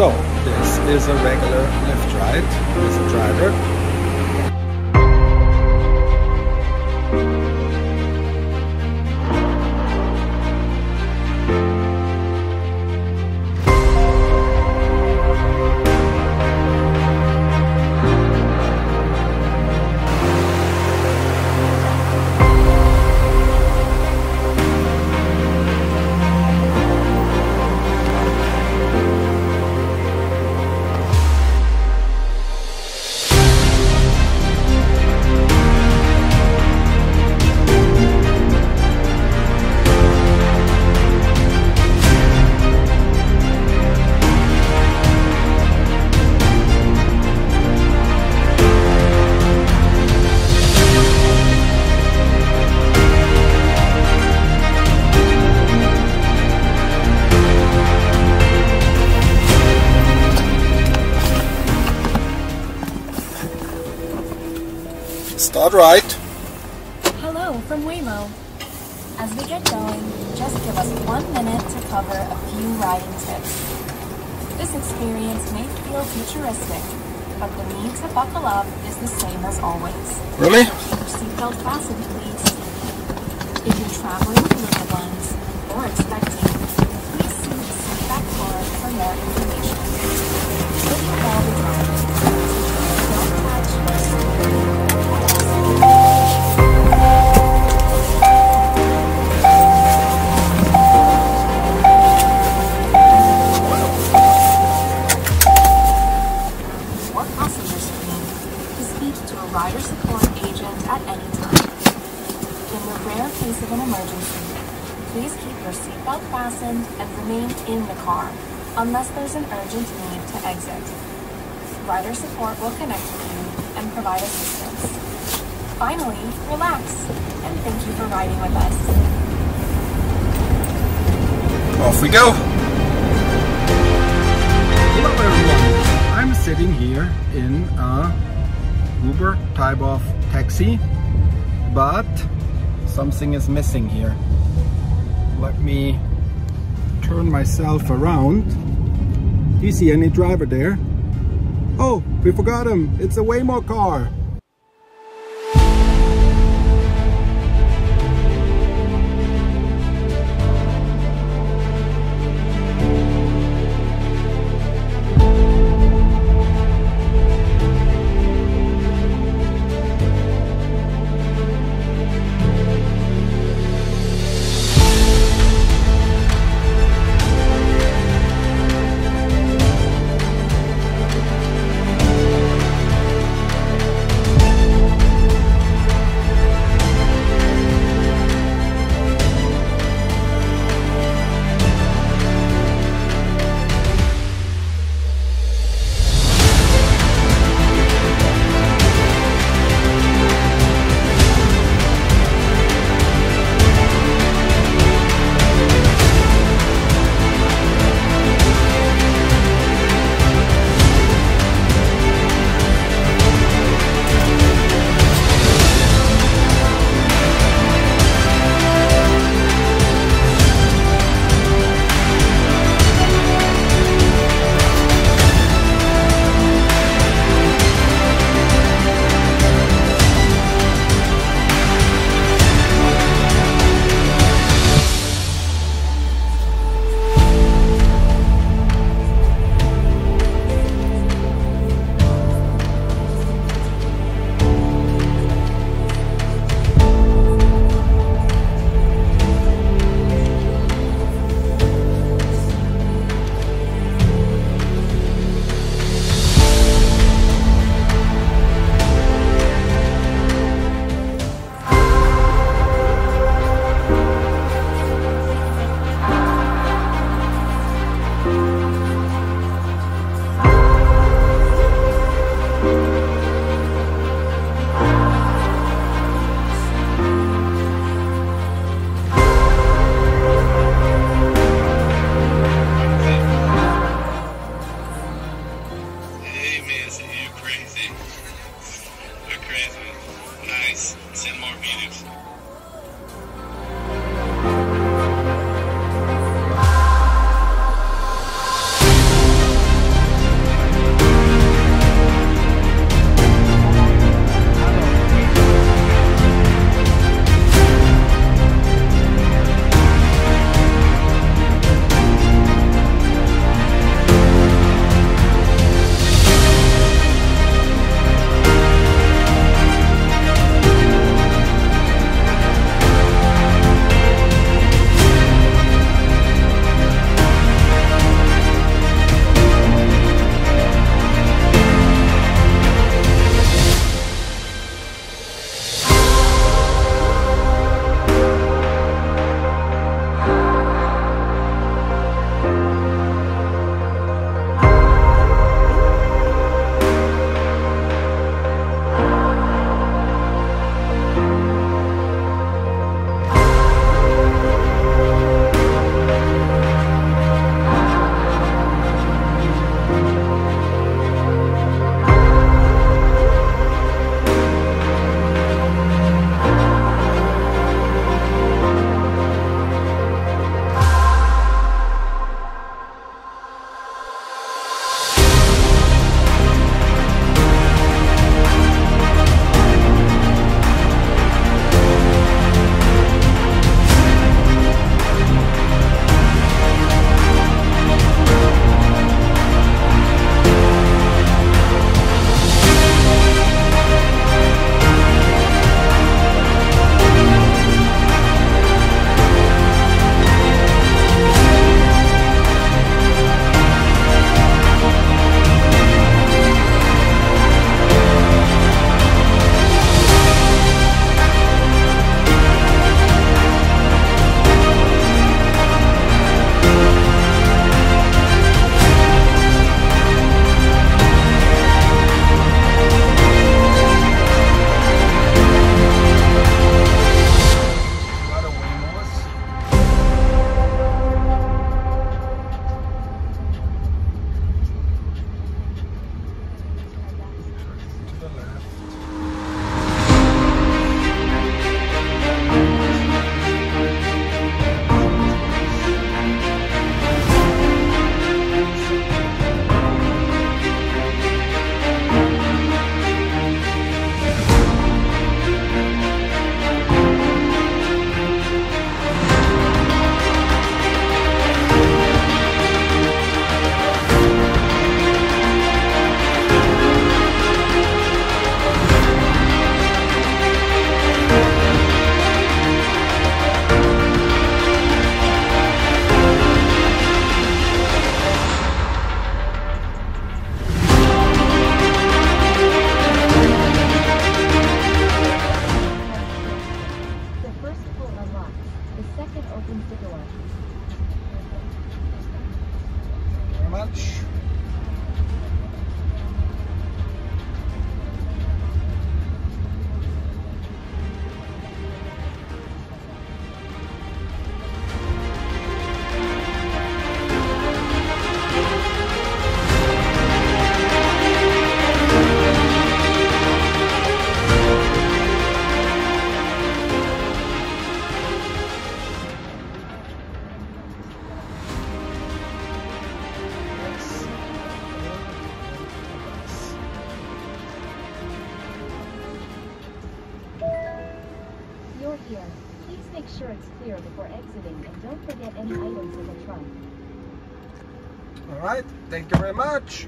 So, this is a regular Lyft ride with a driver Start right. Hello from Waymo. As we get going, just give us one minute to cover a few riding tips. This experience may feel futuristic, but the need to buckle up is the same as always. Really? Keep your seatbelt fastened, please. If you're traveling with little ones or expecting, rider support agent at any time. In the rare case of an emergency, please keep your seatbelt fastened and remain in the car unless there's an urgent need to exit. Rider support will connect with you and provide assistance. Finally, relax and thank you for riding with us. Off we go! Hello everyone! I'm sitting here in a Uber type of taxi. But something is missing here. Let me turn myself around. Do you see any driver there? Oh we forgot him. It's a Waymo car crazy. They're crazy. Nice. Send more videos. Here. Please make sure it's clear before exiting and don't forget any items in the trunk. All right, thank you very much.